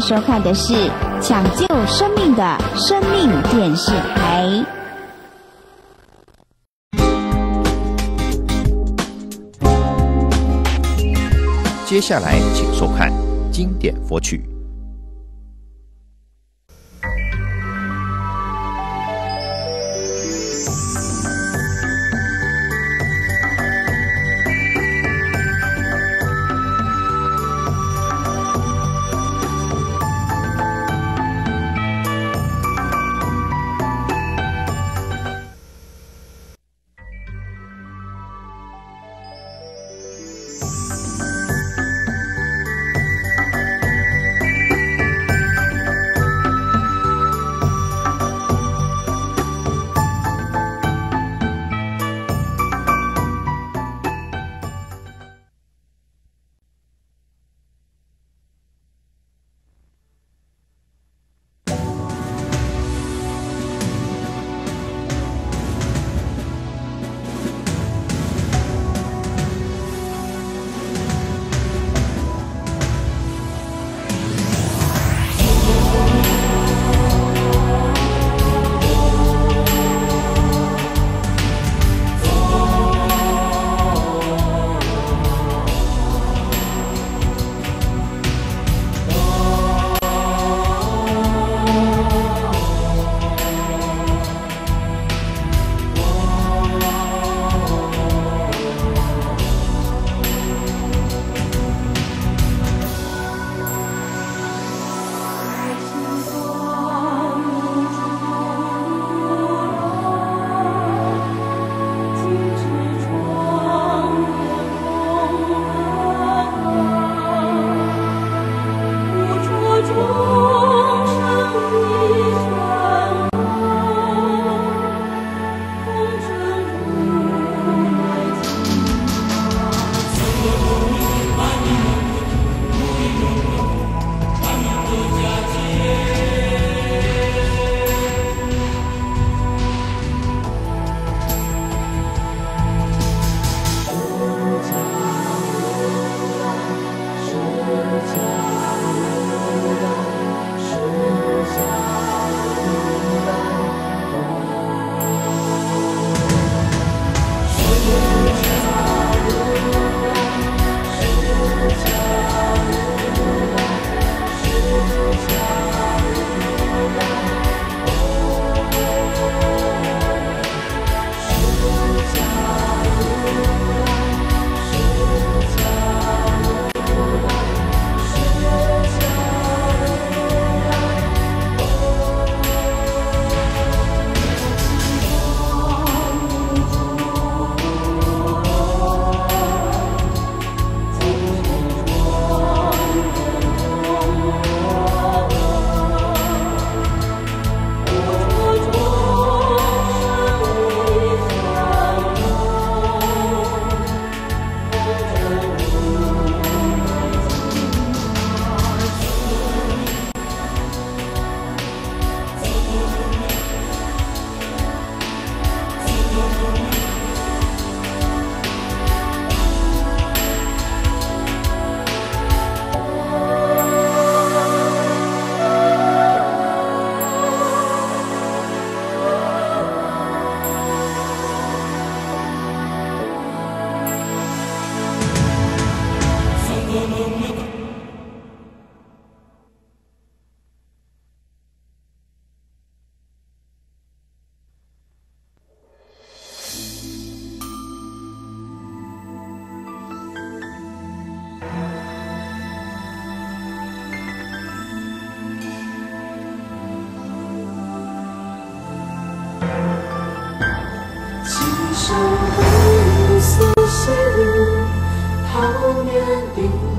收看的是抢救生命的生命电视台。接下来，请收看经典佛曲。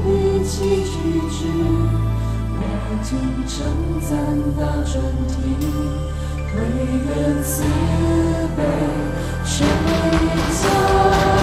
一几句句，我听称赞的转谛，唯愿慈悲，谁将？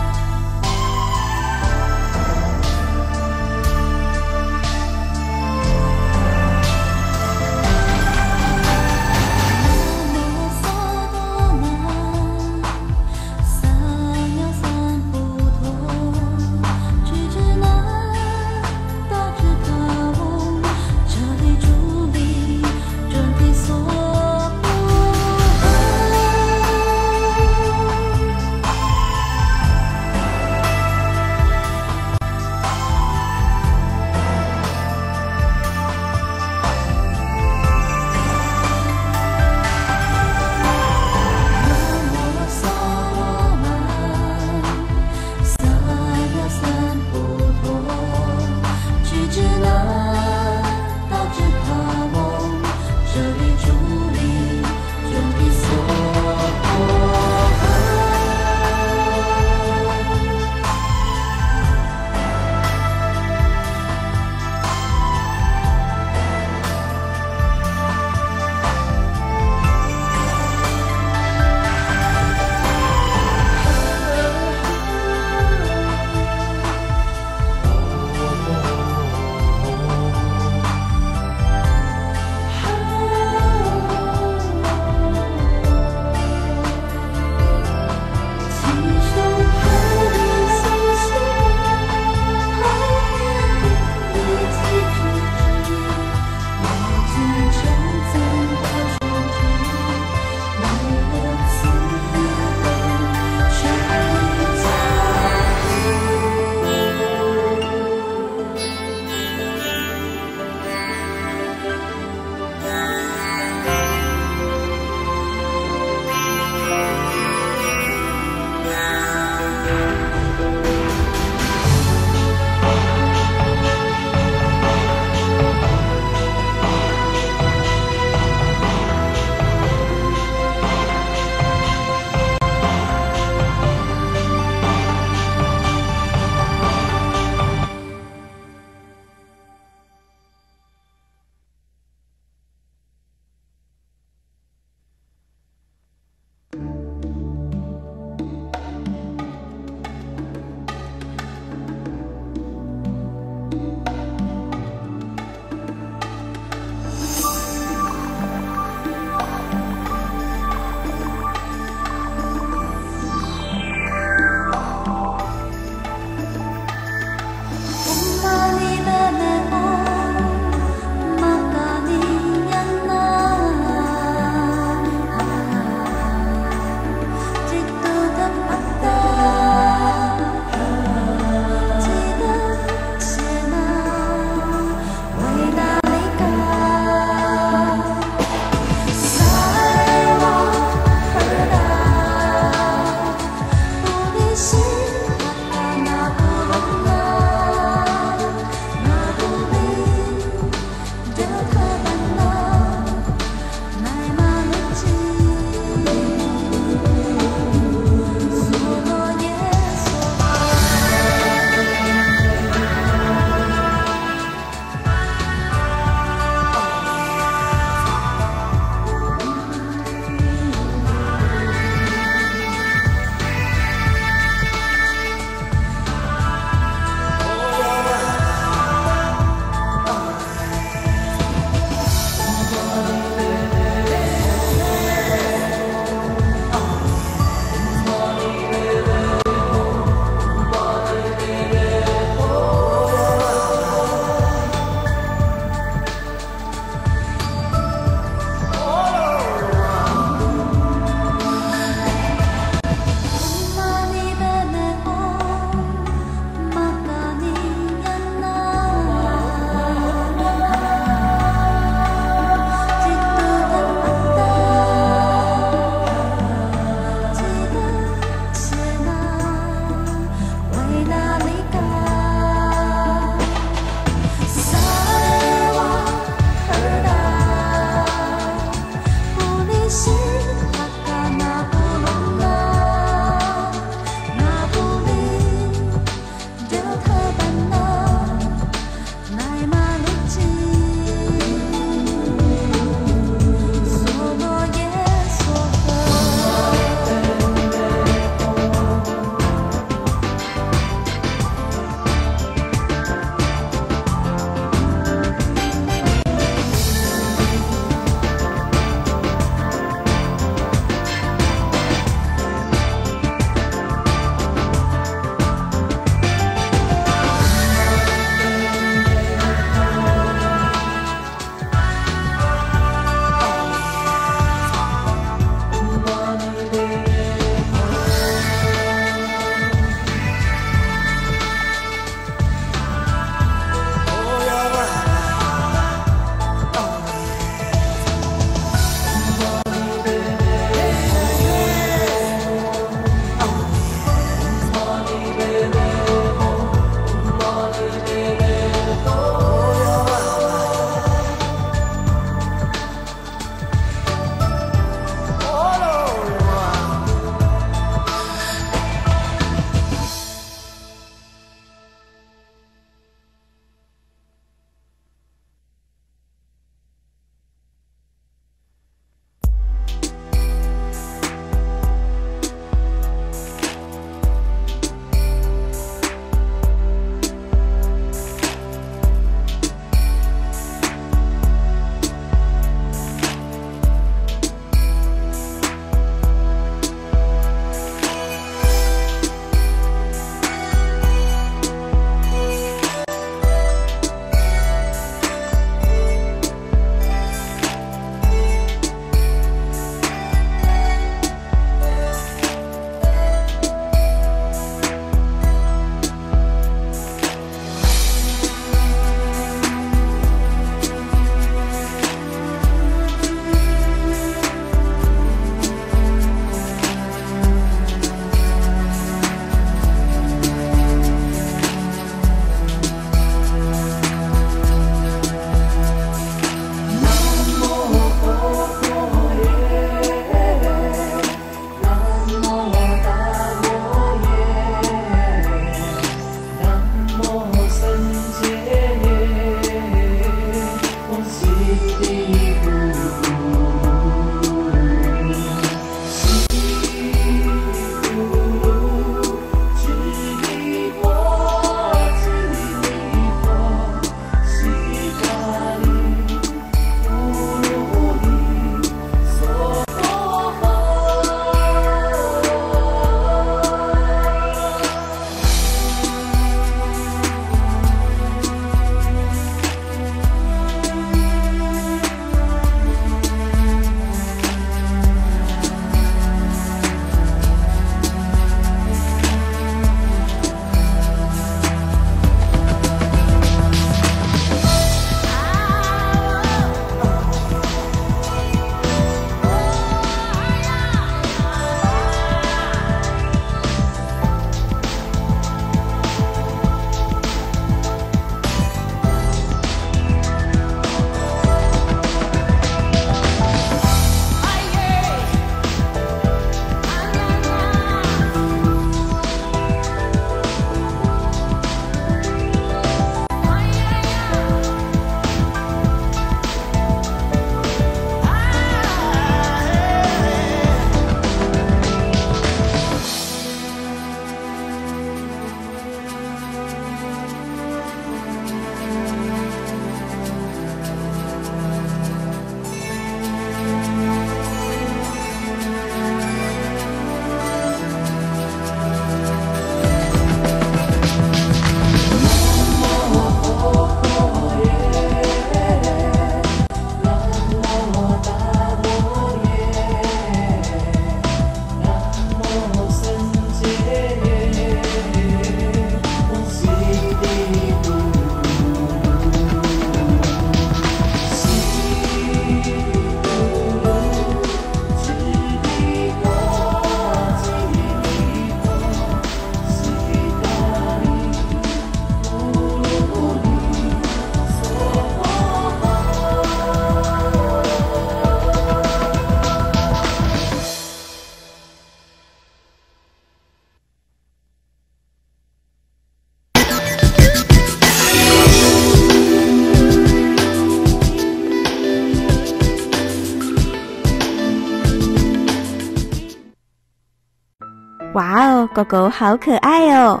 哇哦，狗狗好可爱哦！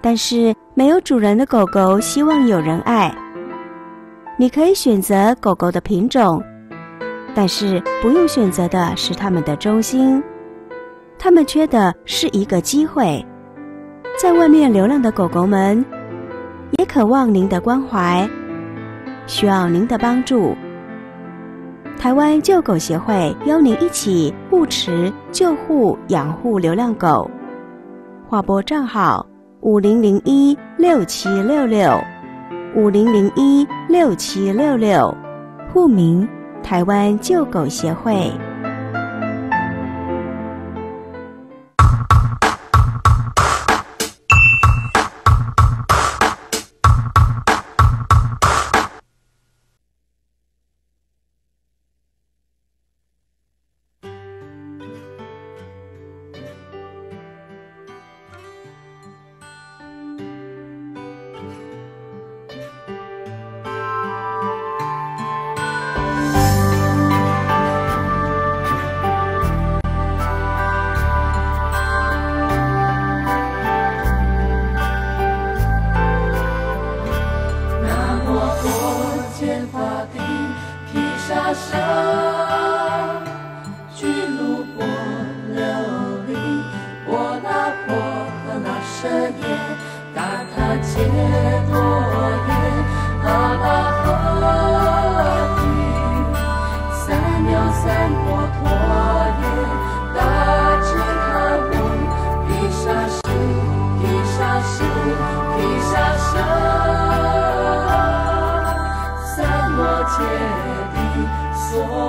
但是没有主人的狗狗希望有人爱。你可以选择狗狗的品种，但是不用选择的是它们的忠心。它们缺的是一个机会。在外面流浪的狗狗们，也渴望您的关怀，需要您的帮助。台湾救狗协会邀您一起护持、救护、养护流浪狗。划拨账号：五零零一六七六六。五零零一六七六六，户名台湾救狗协会。soul.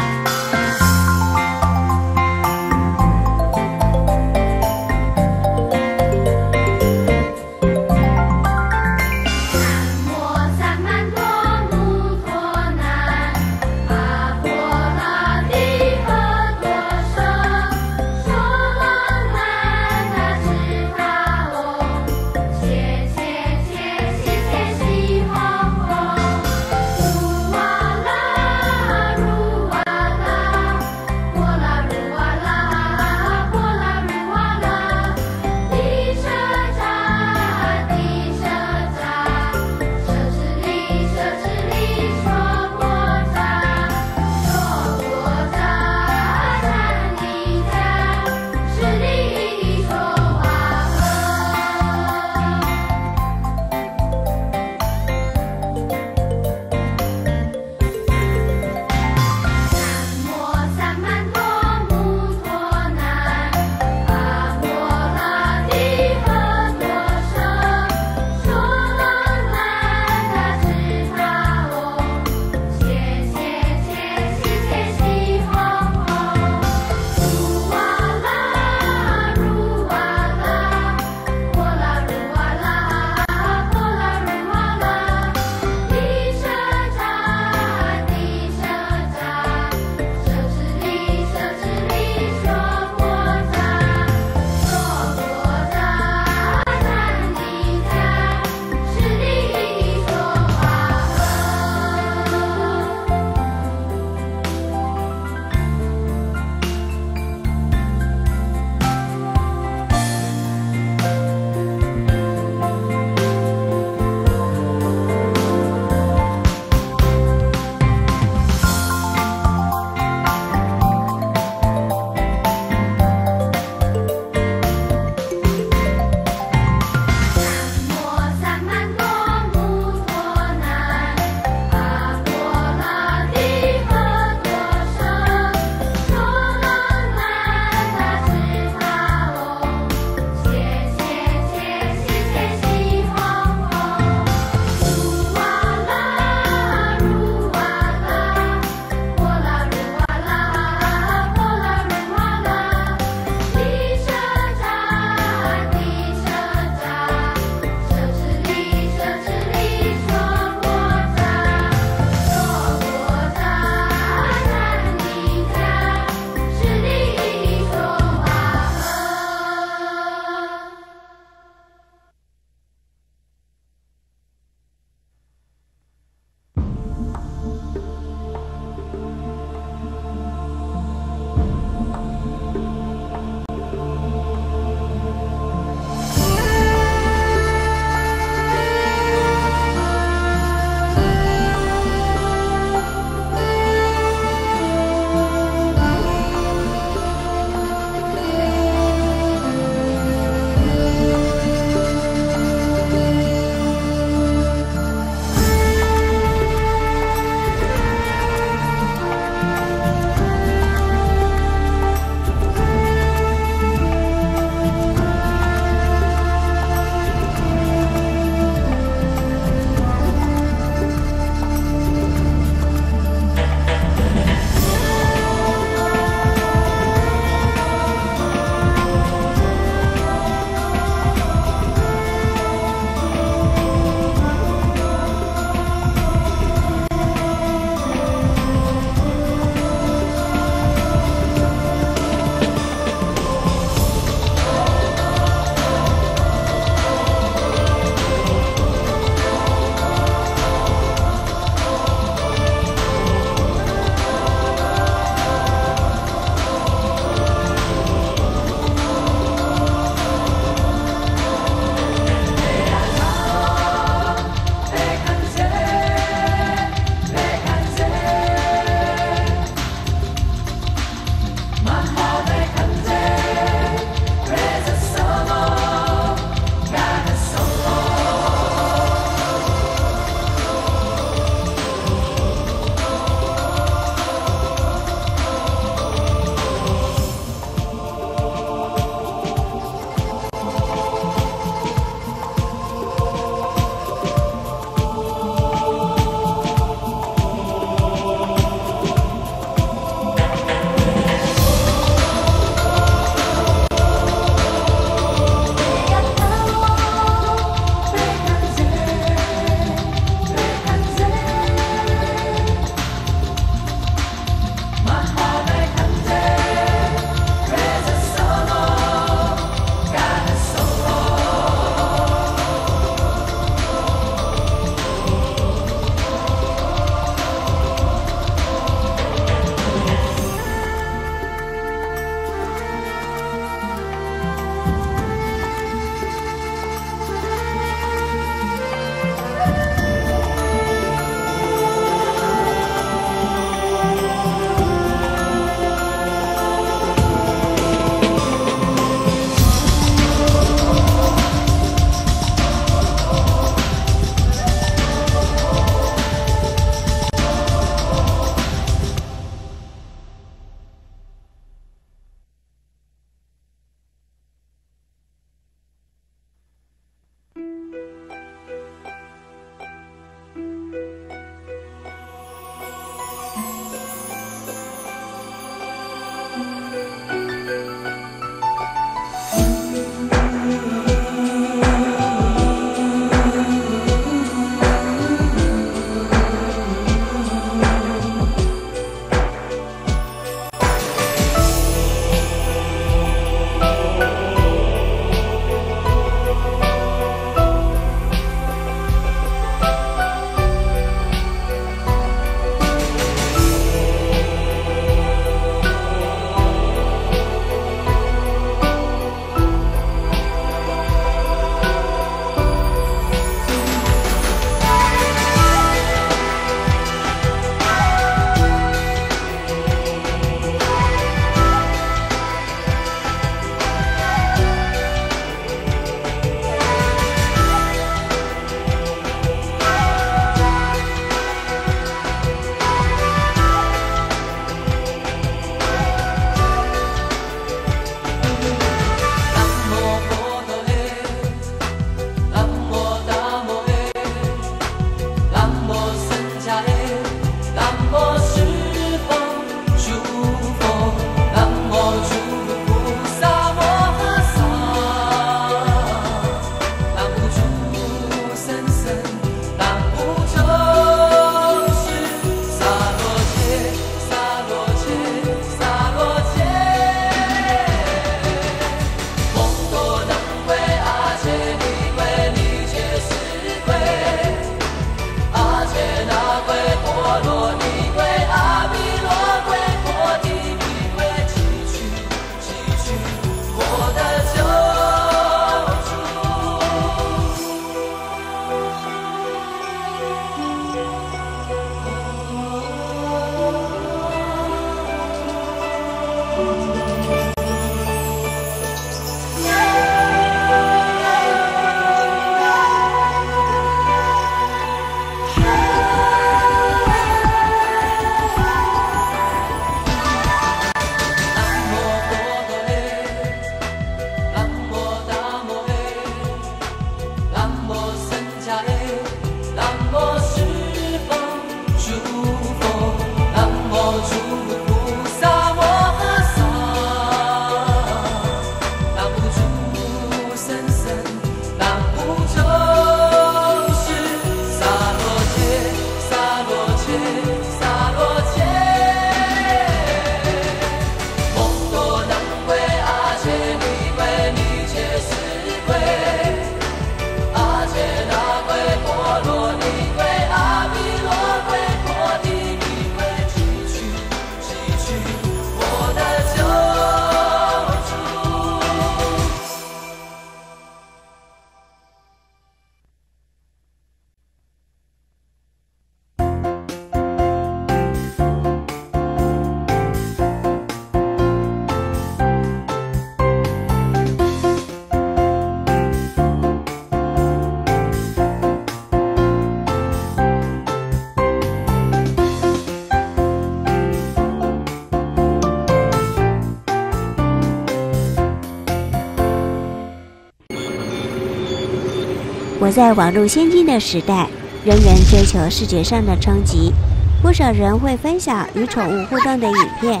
我在网络先进的时代，仍然追求视觉上的冲击，不少人会分享与宠物互动的影片。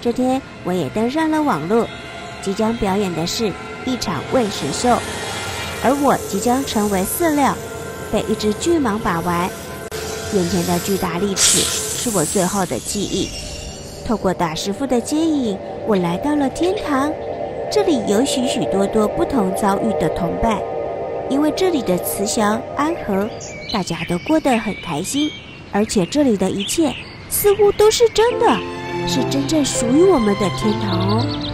这天，我也登上了网络。即将表演的是一场喂食秀，而我即将成为饲料，被一只巨蟒把玩。眼前的巨大利齿是我最后的记忆。透过大师傅的接引，我来到了天堂。这里有许许多多不同遭遇的同伴，因为这里的慈祥安和，大家都过得很开心，而且这里的一切似乎都是真的，是真正属于我们的天堂哦。